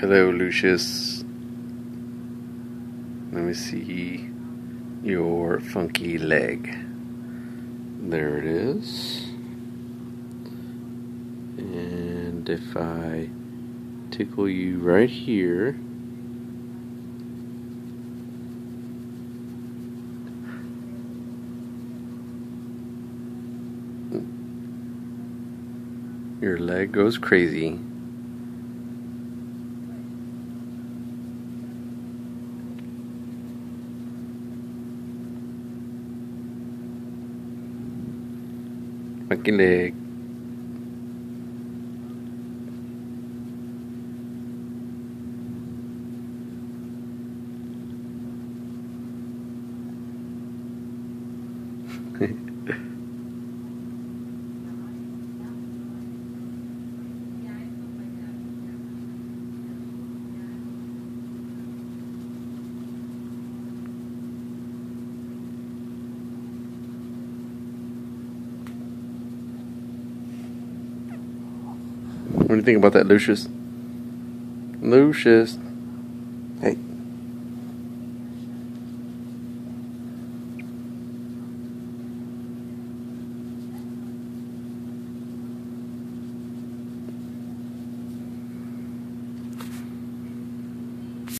Hello, Lucius. Let me see your funky leg. There it is. And if I tickle you right here, your leg goes crazy. Funky leg. What do you think about that, Lucius? Lucius. Hey.